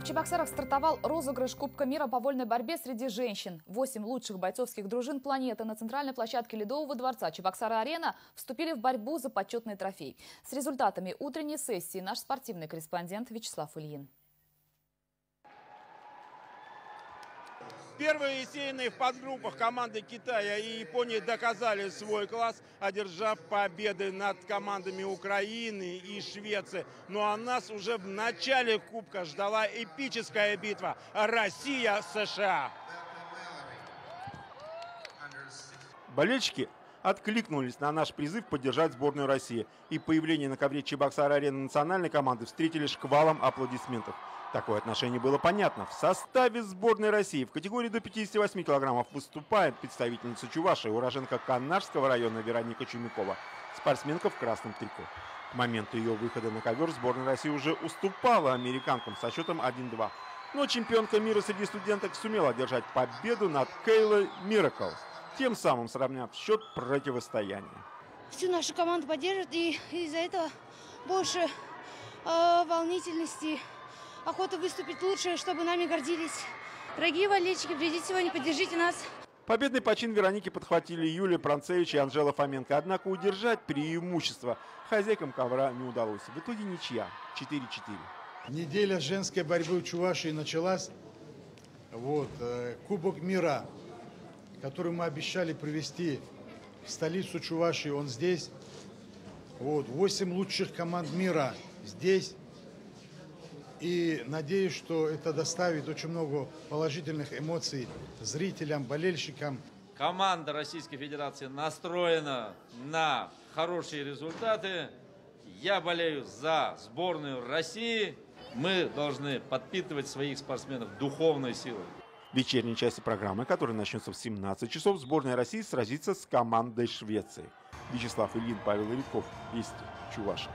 В Чебоксарах стартовал розыгрыш Кубка мира по вольной борьбе среди женщин. Восемь лучших бойцовских дружин планеты на центральной площадке Ледового дворца Чебоксара-Арена вступили в борьбу за почетный трофей. С результатами утренней сессии наш спортивный корреспондент Вячеслав Ильин. Первые серийные в подгруппах команды Китая и Японии доказали свой класс, одержав победы над командами Украины и Швеции. Ну а нас уже в начале Кубка ждала эпическая битва Россия-США. Болельщики откликнулись на наш призыв поддержать сборную России. И появление на ковре Чебоксара-арены национальной команды встретили шквалом аплодисментов. Такое отношение было понятно. В составе сборной России в категории до 58 килограммов выступает представительница Чувашии, уроженка Канарского района Вероника Чумякова, спортсменка в красном трико. К моменту ее выхода на ковер сборная России уже уступала американкам со счетом 1-2. Но чемпионка мира среди студенток сумела одержать победу над Кейлой Миракл, тем самым сравняв счет противостояния. Всю нашу команду поддержат, и из-за этого больше э, волнительности охота выступить лучше, чтобы нами гордились. Дорогие болельщики, придите сегодня, поддержите нас. Победный почин Вероники подхватили Юлия Пранцевич и Анжела Фоменко. Однако удержать преимущество хозяйкам ковра не удалось. В итоге ничья. 4-4. Неделя женской борьбы в Чувашии началась. Вот, э, Кубок мира, который мы обещали привести в столицу Чувашии, он здесь. Вот, 8 лучших команд мира здесь. И надеюсь, что это доставит очень много положительных эмоций зрителям, болельщикам. Команда Российской Федерации настроена на хорошие результаты. Я болею за сборную России. Мы должны подпитывать своих спортсменов духовной силой. Вечерней части программы, которая начнется в 17 часов, сборная России сразится с командой Швеции. Вячеслав Ильин, Павел Редков. Вести. Чуваша.